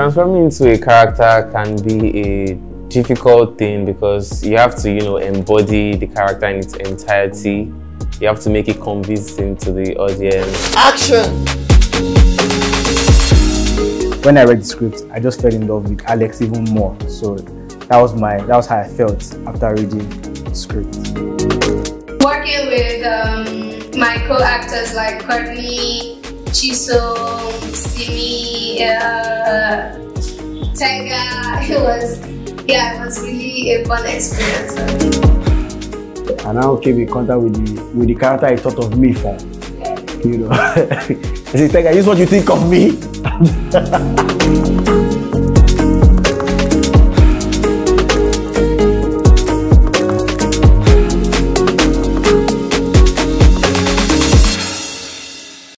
transforming into a character can be a difficult thing because you have to, you know, embody the character in its entirety. You have to make it convincing to the audience. Action! When I read the script, I just fell in love with Alex even more. So that was my that was how I felt after reading the script. Working with um, my co-actors like Courtney, Chiso, Simi, uh, Tega, it was yeah, it was really a fun experience for me. I now came in contact with the with the character I thought of me from. You know, I said, Tega, this is what you think of me.